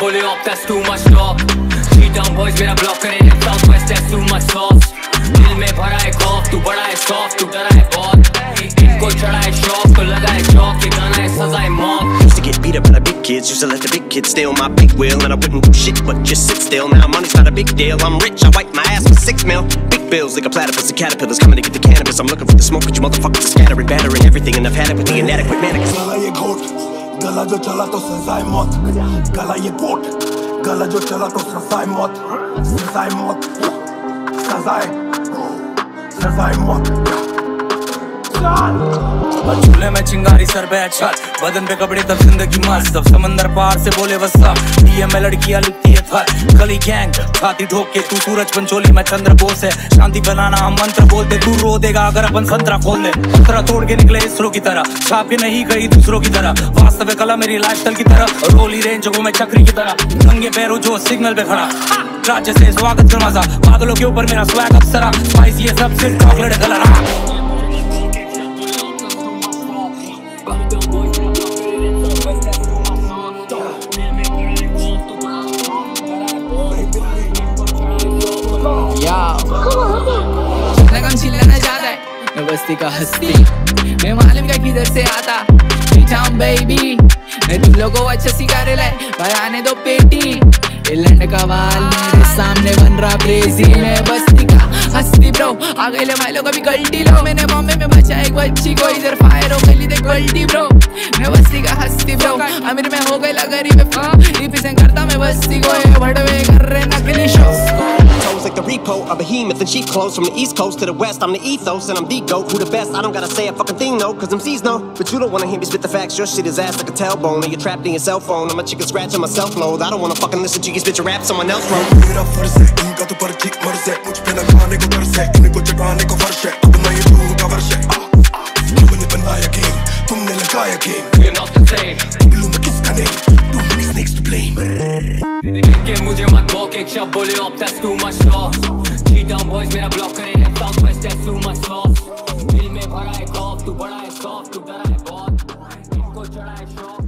बोले off that's too much talk she down boys मेरा block करे south west that's too much sauce दिल में भरा है खौफ तू बड़ा है सॉफ्ट तू डरा है बहुत इनको चढ़ा है शौक तो लगा है शौक ये गाना है सजा है मौत Used to get beat up by the big kids, used to let the big kids steal my big wheel And I wouldn't do shit but just sit still Now money's not a big deal, I'm rich, I wipe my ass with six mil Big bills like a platypus and caterpillars Coming to get the cannabis, I'm looking for the smoke But you motherfuckers are scattering, battering everything And I've had it with the inadequate mannequins गला जो चला तो सजाए मौत गला ये coat गला जो चला तो सजाए मौत सजाए मौत सजाए सजाए मौत चूल्हे में चिंगारी सर पे छत बदन पे कपड़े तब ज़िंदगी मस्त तब समंदर पार से बोले वस्ता ये में लड़कियाँ लिखती है थर गली गैंग छाती ठोक के तू सूरज पंचोली, में चंद्र बोस है। शांति फैलाना हम मंत्र बोलते, तू रो देगा अगर अपन संतरा खोल दे। पत्थरा तोड़ के निकले इसरो की तरह। छाप के नहीं गई दूसरों की तरह। वास्तविक कला मेरी लाइफस्टाइल की तरह। रोली रेंज को मैं चक्री की तरह। नंगे पैरों जो सिग्नल पे खड़ा। राज्य से स्वागत कर मज़ा बादलों के ऊपर मेरा स्वैग अप्सरा। स्पाइस ये सब सिर्फ़ चॉकलेट कलर मैं बस्ती का हस्ती। मैं मालूम का किधर से आता। टाउन बेबी मैं तुम लोगों को अच्छा सिखा रहे लाए भाई आने दो पेटी। लंड का वाल मेरे सामने बन रहा क्रेजी मैं बस्ती का हस्ती ब्रो आ गए ले भाई लोग, अभी गलती लो। मैंने बॉम्बे में बचा एक बच्ची को। इधर फायर हो गई देख गलती ब्रो मैं बस्ती का हस्ती ब्रो अमीर में हो गई गरीब रिप्रेजेंट करता मैं बस्ती को। ये भड़वे कर रहे नकली repo, a behemoth and sheep clothes From the east coast to the west, I'm the ethos and I'm the goat Who the best? I don't gotta say a fucking thing, no Cause MCs know, but you don't wanna hear me spit the facts Your shit is ass like a tailbone, and you're trapped in your cell phone I'm a chicken scratching my self-load I don't wanna fucking listen to you spit your rap, someone else wrote मेरा फर्ज है इनका तो पर ठीक मर्ज है मुझ पे लगाने को दर्ज है इनको चढ़ाने को फर्श है अब मैं ये दूंगा वर्ष है तुमने बनाया गेम तुमने लगाया गेम कि मुझे मत बॉक एक शब्द बोले obsess too much loss cheater boys मेरा ब्लॉक करे left out waste as too much loss दिल में भरा है खौफ तू बड़ा है खौफ तू डरा है बहुत इनको चढ़ा है शौक